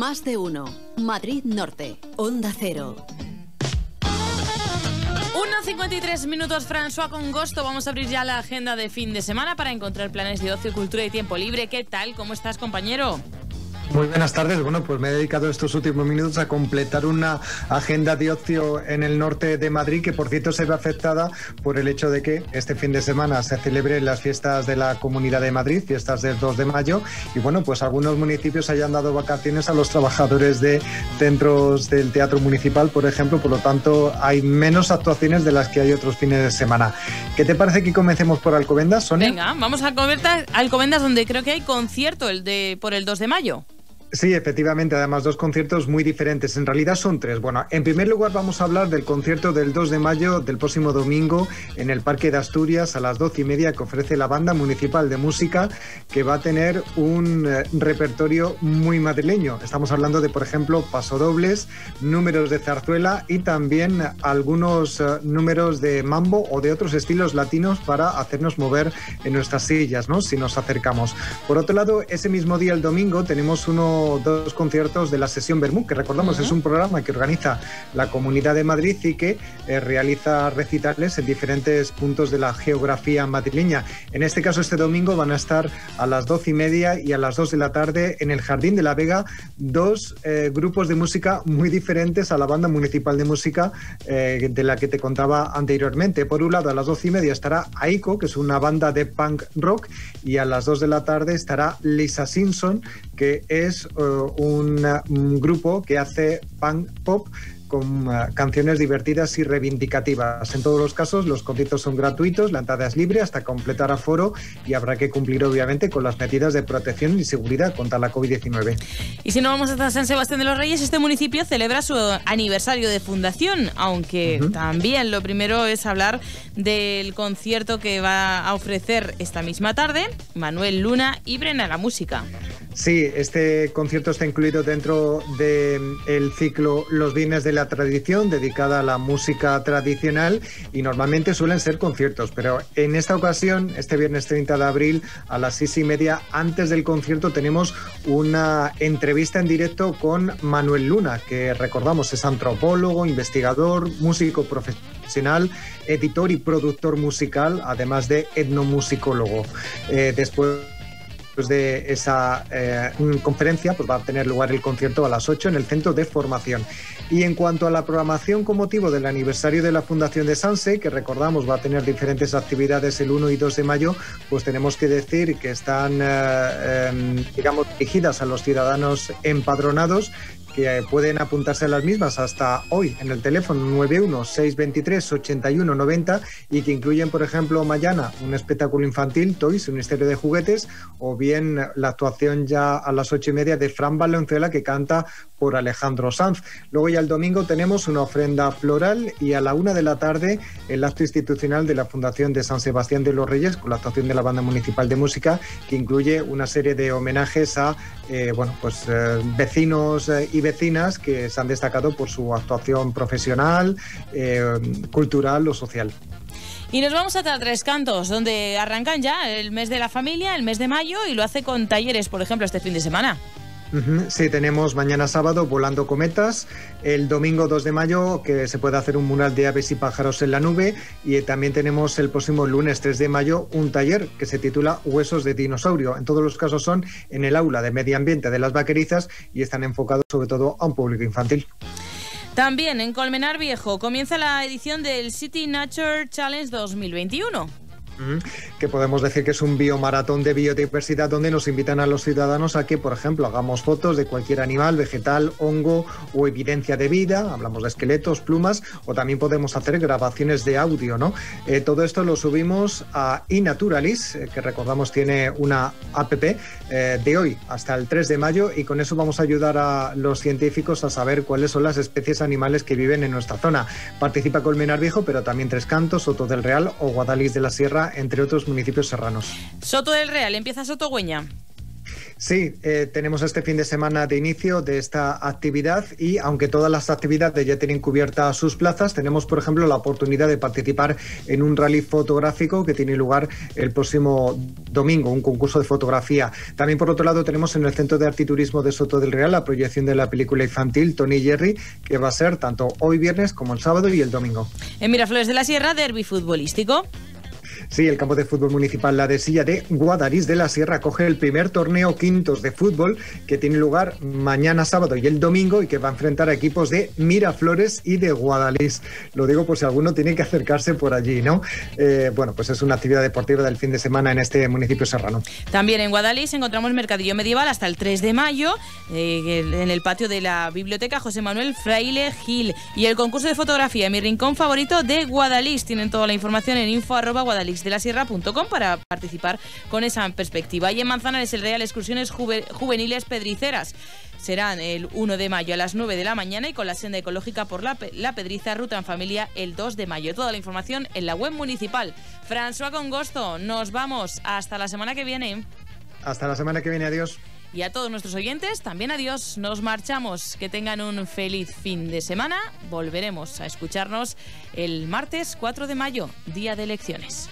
Más de uno. Madrid Norte. Onda Cero. 1.53 minutos, François con Gosto. Vamos a abrir ya la agenda de fin de semana para encontrar planes de ocio, cultura y tiempo libre. ¿Qué tal? ¿Cómo estás, compañero? Muy buenas tardes. Bueno, pues me he dedicado estos últimos minutos a completar una agenda de ocio en el norte de Madrid, que por cierto se ve afectada por el hecho de que este fin de semana se celebren las fiestas de la Comunidad de Madrid, fiestas del 2 de mayo, y bueno, pues algunos municipios hayan dado vacaciones a los trabajadores de centros del Teatro Municipal, por ejemplo, por lo tanto hay menos actuaciones de las que hay otros fines de semana. ¿Qué te parece que comencemos por Alcobendas, Sonia? Venga, vamos a Alcobendas, donde creo que hay concierto el de por el 2 de mayo. Sí, efectivamente, además dos conciertos muy diferentes. En realidad son tres. Bueno, en primer lugar vamos a hablar del concierto del 2 de mayo del próximo domingo en el Parque de Asturias a las doce y media que ofrece la Banda Municipal de Música que va a tener un eh, repertorio muy madrileño. Estamos hablando de, por ejemplo, pasodobles, números de zarzuela y también algunos eh, números de mambo o de otros estilos latinos para hacernos mover en nuestras sillas, ¿no? Si nos acercamos. Por otro lado, ese mismo día, el domingo, tenemos uno dos conciertos de la sesión Bermú, que recordamos es un programa que organiza la Comunidad de Madrid y que eh, realiza recitales en diferentes puntos de la geografía madrileña. En este caso, este domingo van a estar a las doce y media y a las dos de la tarde en el Jardín de la Vega dos eh, grupos de música muy diferentes a la banda municipal de música eh, de la que te contaba anteriormente. Por un lado, a las doce y media estará Aiko, que es una banda de punk rock, y a las dos de la tarde estará Lisa Simpson, que es eh, un, grupo que hace punk pop con eh, canciones divertidas y reivindicativas. En todos los casos, los conciertos son gratuitos, la entrada es libre hasta completar aforo y habrá que cumplir, obviamente, con las medidas de protección y seguridad contra la COVID-19. Y si no vamos hasta San Sebastián de los Reyes, este municipio celebra su aniversario de fundación, aunque también lo primero es hablar del concierto que va a ofrecer esta misma tarde Manuel Luna y Brena la música. Sí, este concierto está incluido dentro del ciclo Los Bienes de la Tradición, dedicada a la música tradicional y normalmente suelen ser conciertos, pero en esta ocasión, este viernes 30 de abril a las seis y media, antes del concierto, tenemos una entrevista en directo con Manuel Luna, que recordamos es antropólogo, investigador, músico profesional, editor y productor musical, además de etnomusicólogo. Eh, después de esa eh, conferencia, pues va a tener lugar el concierto a las 8 en el centro de formación. Y en cuanto a la programación con motivo del aniversario de la Fundación de Sanse, que recordamos va a tener diferentes actividades el 1 y 2 de mayo, pues tenemos que decir que están, eh, em, digamos, dirigidas a los ciudadanos empadronados que pueden apuntarse a las mismas hasta hoy en el teléfono 916238190 y que incluyen, por ejemplo, mañana un espectáculo infantil, Toys, un misterio de juguetes, o bien la actuación ya a las ocho y media de Fran Valenzuela que canta por Alejandro Sanz. Luego ya el domingo tenemos una ofrenda floral y a la una de la tarde el acto institucional de la Fundación de San Sebastián de los Reyes con la actuación de la Banda Municipal de Música que incluye una serie de homenajes a eh, bueno, pues, eh, vecinos eh, y vecinas que se han destacado por su actuación profesional, cultural o social. Y nos vamos a Tres Cantos, donde arrancan ya el mes de la familia, el mes de mayo, y lo hace con talleres, por ejemplo, este fin de semana. Sí, tenemos mañana sábado Volando Cometas, el domingo 2 de mayo que se puede hacer un mural de aves y pájaros en la nube y también tenemos el próximo lunes 3 de mayo un taller que se titula Huesos de dinosaurio. En todos los casos son en el aula de medio ambiente de las vaquerizas y están enfocados sobre todo a un público infantil. También en Colmenar Viejo comienza la edición del City Nature Challenge 2021 que podemos decir que es un biomaratón de biodiversidad donde nos invitan a los ciudadanos a que, por ejemplo, hagamos fotos de cualquier animal, vegetal, hongo o evidencia de vida, hablamos de esqueletos, plumas, o también podemos hacer grabaciones de audio, ¿no? Eh, todo esto lo subimos a iNaturalis, eh, que recordamos tiene una app eh, de hoy hasta el 3 de mayo y con eso vamos a ayudar a los científicos a saber cuáles son las especies animales que viven en nuestra zona. Participa Colmenar Viejo, pero también Tres Cantos, Soto del Real o Guadalís de la Sierra entre otros municipios serranos. Soto del Real, empieza Sotogüeña. Sí, eh, tenemos este fin de semana de inicio de esta actividad y aunque todas las actividades ya tienen cubiertas sus plazas, tenemos por ejemplo la oportunidad de participar en un rally fotográfico que tiene lugar el próximo domingo, un concurso de fotografía. También por otro lado tenemos en el Centro de Arte y Turismo de Soto del Real la proyección de la película infantil Tony Jerry, que va a ser tanto hoy viernes como el sábado y el domingo. En Miraflores de la Sierra, derby futbolístico. Sí, el campo de fútbol municipal La Desilla de Guadalís de la Sierra coge el primer torneo quintos de fútbol que tiene lugar mañana sábado y el domingo y que va a enfrentar a equipos de Miraflores y de Guadalís. Lo digo por si alguno tiene que acercarse por allí, ¿no? Eh, bueno, pues es una actividad deportiva del fin de semana en este municipio serrano. También en Guadalís encontramos Mercadillo Medieval hasta el 3 de mayo eh, en el patio de la Biblioteca José Manuel Fraile Gil y el concurso de fotografía Mi Rincón Favorito de Guadalís. Tienen toda la información en info de la sierra.com para participar con esa perspectiva. Y en Manzanares el Real Excursiones Juveniles Pedriceras serán el 1 de mayo a las 9 de la mañana y con la senda ecológica por la, la Pedriza, ruta en familia el 2 de mayo. Toda la información en la web municipal. François Congosto, nos vamos hasta la semana que viene. Hasta la semana que viene, adiós. Y a todos nuestros oyentes, también adiós. Nos marchamos. Que tengan un feliz fin de semana. Volveremos a escucharnos el martes 4 de mayo, día de elecciones.